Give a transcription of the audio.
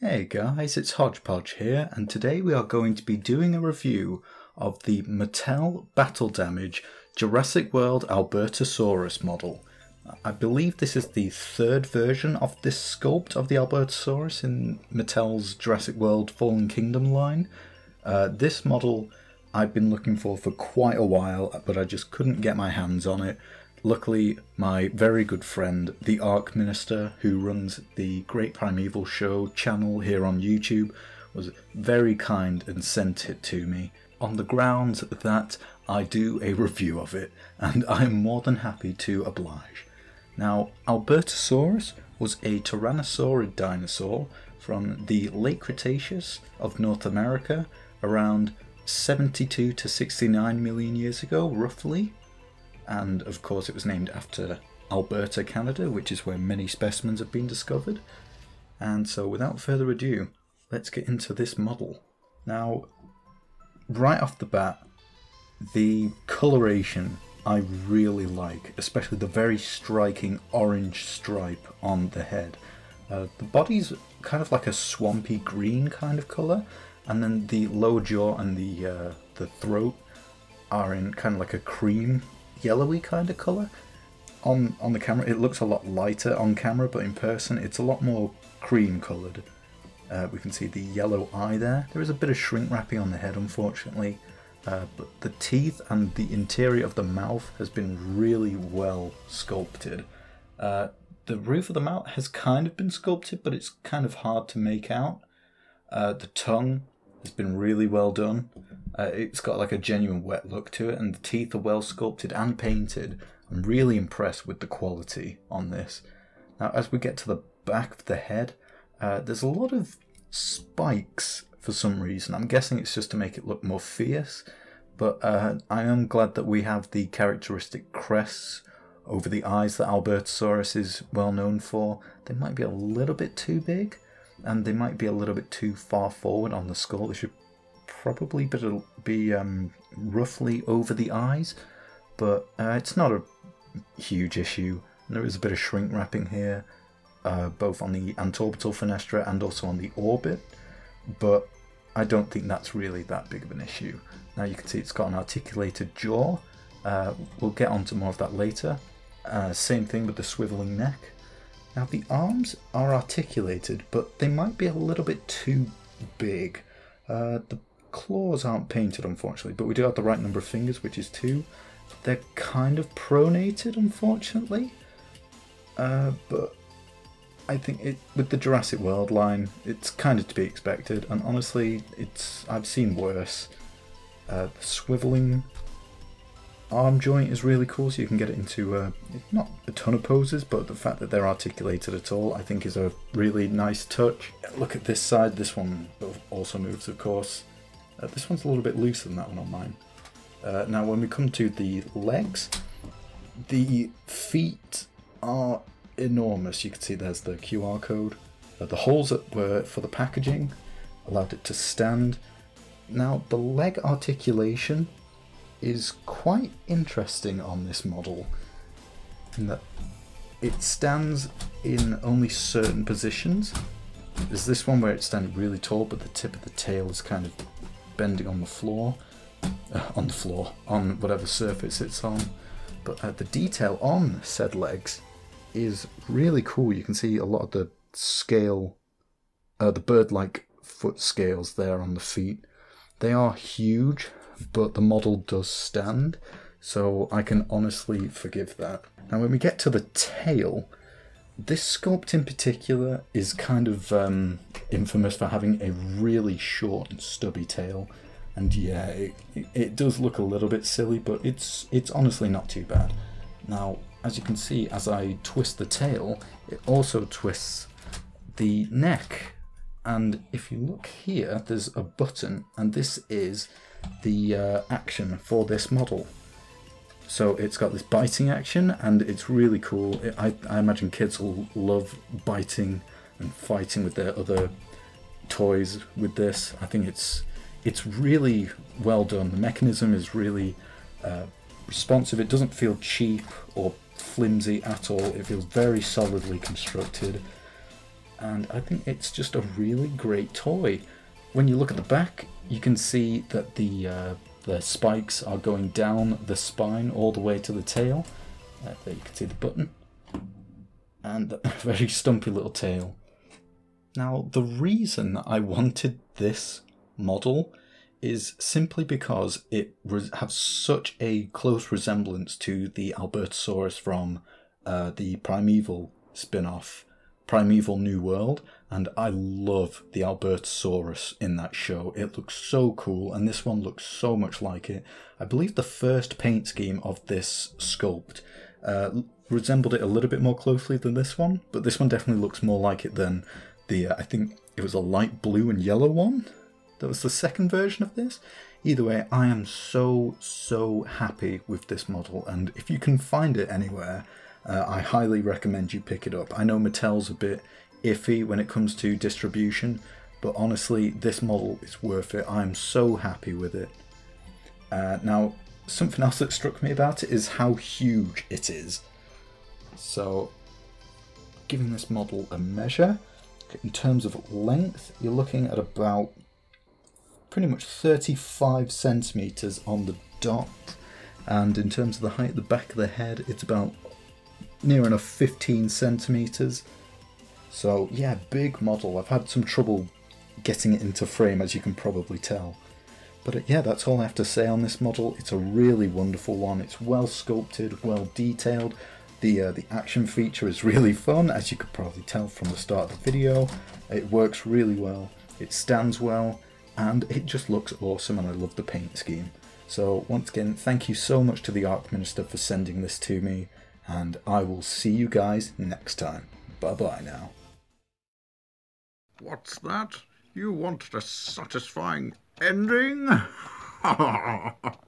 Hey guys, it's Hodgepodge here, and today we are going to be doing a review of the Mattel Battle Damage Jurassic World Albertosaurus model. I believe this is the third version of this sculpt of the Albertosaurus in Mattel's Jurassic World Fallen Kingdom line. Uh, this model I've been looking for for quite a while, but I just couldn't get my hands on it. Luckily, my very good friend, the Arc Minister, who runs the Great Primeval Show channel here on YouTube, was very kind and sent it to me on the grounds that I do a review of it, and I'm more than happy to oblige. Now, Albertosaurus was a tyrannosaurid dinosaur from the late Cretaceous of North America around 72 to 69 million years ago, roughly. And of course, it was named after Alberta, Canada, which is where many specimens have been discovered. And so, without further ado, let's get into this model. Now, right off the bat, the coloration I really like, especially the very striking orange stripe on the head. Uh, the body's kind of like a swampy green kind of colour, and then the lower jaw and the uh, the throat are in kind of like a cream yellowy kind of color on on the camera. It looks a lot lighter on camera but in person it's a lot more cream colored uh, we can see the yellow eye there. There is a bit of shrink wrapping on the head unfortunately uh, but the teeth and the interior of the mouth has been really well sculpted. Uh, the roof of the mouth has kind of been sculpted but it's kind of hard to make out. Uh, the tongue has been really well done. Uh, it's got like a genuine wet look to it, and the teeth are well sculpted and painted. I'm really impressed with the quality on this. Now, as we get to the back of the head, uh, there's a lot of spikes for some reason. I'm guessing it's just to make it look more fierce, but uh, I am glad that we have the characteristic crests over the eyes that Albertosaurus is well known for. They might be a little bit too big, and they might be a little bit too far forward on the skull. They should probably be, be um, roughly over the eyes, but uh, it's not a huge issue. There is a bit of shrink wrapping here, uh, both on the antorbital fenestra and also on the orbit, but I don't think that's really that big of an issue. Now you can see it's got an articulated jaw. Uh, we'll get onto more of that later. Uh, same thing with the swiveling neck. Now the arms are articulated, but they might be a little bit too big. Uh, the claws aren't painted, unfortunately, but we do have the right number of fingers, which is two. They're kind of pronated, unfortunately. Uh, but I think it with the Jurassic World line, it's kind of to be expected. And honestly, it's I've seen worse. Uh, the swiveling arm joint is really cool, so you can get it into uh, not a ton of poses, but the fact that they're articulated at all, I think, is a really nice touch. Look at this side. This one also moves, of course. Uh, this one's a little bit looser than that one on mine. Uh, now, when we come to the legs, the feet are enormous. You can see there's the QR code. Uh, the holes that were for the packaging allowed it to stand. Now, the leg articulation is quite interesting on this model in that it stands in only certain positions. There's this one where it's standing really tall, but the tip of the tail is kind of bending on the floor, uh, on the floor, on whatever surface it's on. But uh, the detail on said legs is really cool. You can see a lot of the scale, uh, the bird-like foot scales there on the feet. They are huge but the model does stand, so I can honestly forgive that. Now, when we get to the tail, this sculpt in particular is kind of um, infamous for having a really short and stubby tail. And yeah, it, it does look a little bit silly, but it's it's honestly not too bad. Now, as you can see, as I twist the tail, it also twists the neck. And if you look here, there's a button, and this is the uh, action for this model. So it's got this biting action and it's really cool. It, I, I imagine kids will love biting and fighting with their other toys with this. I think it's it's really well done. The mechanism is really uh, responsive. It doesn't feel cheap or flimsy at all. It feels very solidly constructed. and I think it's just a really great toy. When you look at the back, you can see that the uh, the spikes are going down the spine all the way to the tail. Uh, there you can see the button. And a very stumpy little tail. Now, the reason I wanted this model is simply because it has such a close resemblance to the Albertosaurus from uh, the Primeval spin-off, Primeval New World, and I love the Albertosaurus in that show. It looks so cool, and this one looks so much like it. I believe the first paint scheme of this sculpt uh, resembled it a little bit more closely than this one, but this one definitely looks more like it than the, uh, I think it was a light blue and yellow one that was the second version of this. Either way, I am so, so happy with this model, and if you can find it anywhere, uh, I highly recommend you pick it up. I know Mattel's a bit iffy when it comes to distribution, but honestly, this model is worth it. I'm so happy with it. Uh, now, something else that struck me about it is how huge it is. So, giving this model a measure, in terms of length, you're looking at about pretty much 35 centimeters on the dot. And in terms of the height, the back of the head, it's about near enough 15 centimeters. So yeah, big model. I've had some trouble getting it into frame, as you can probably tell. But uh, yeah, that's all I have to say on this model. It's a really wonderful one. It's well sculpted, well detailed. The, uh, the action feature is really fun, as you could probably tell from the start of the video. It works really well, it stands well, and it just looks awesome and I love the paint scheme. So once again, thank you so much to the Arc Minister for sending this to me, and I will see you guys next time. Bye bye now. What's that? You want a satisfying ending?